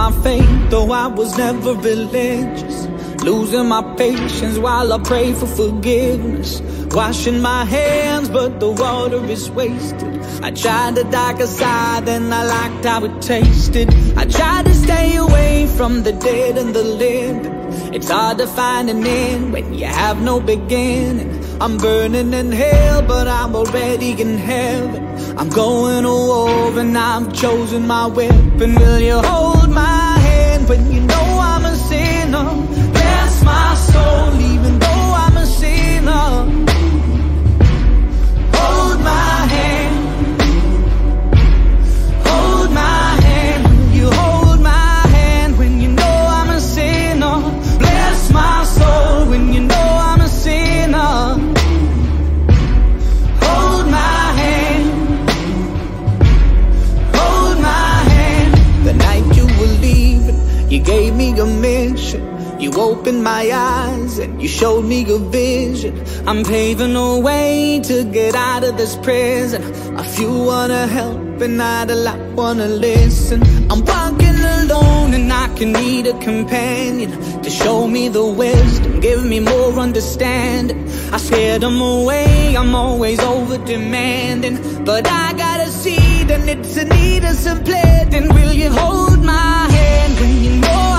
my faith, though I was never religious. Losing my patience while I pray for forgiveness. Washing my hands, but the water is wasted. I tried the darker side, and I liked how it tasted. I tried to stay away from the dead and the living. It's hard to find an end when you have no beginning. I'm burning in hell, but I'm already in heaven. I'm going to war, and I've chosen my weapon. Will you hold when you know opened my eyes and you showed me a vision. I'm paving a way to get out of this prison. A few wanna help and not a lot wanna listen. I'm walking alone and I can need a companion to show me the wisdom, give me more understanding. I scared them away, I'm always over demanding. But I gotta see that it's a need of some planting. Will you hold my hand when you know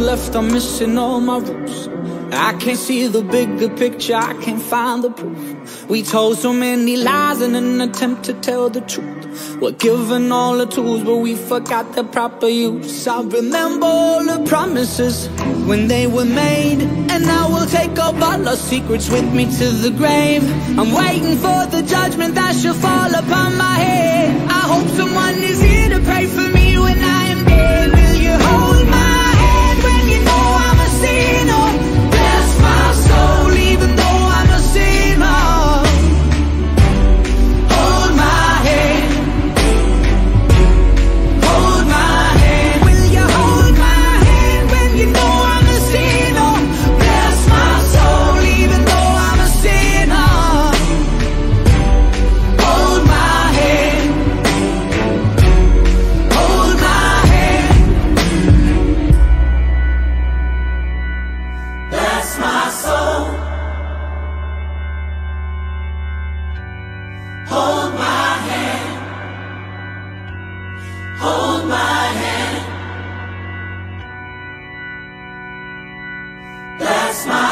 left, I'm missing all my roots. I can't see the bigger picture, I can't find the proof. We told so many lies in an attempt to tell the truth. We're given all the tools, but we forgot the proper use. I remember all the promises when they were made, and I will take all our secrets with me to the grave. I'm waiting for the judgment that shall fall upon my head. I hope someone is here Bless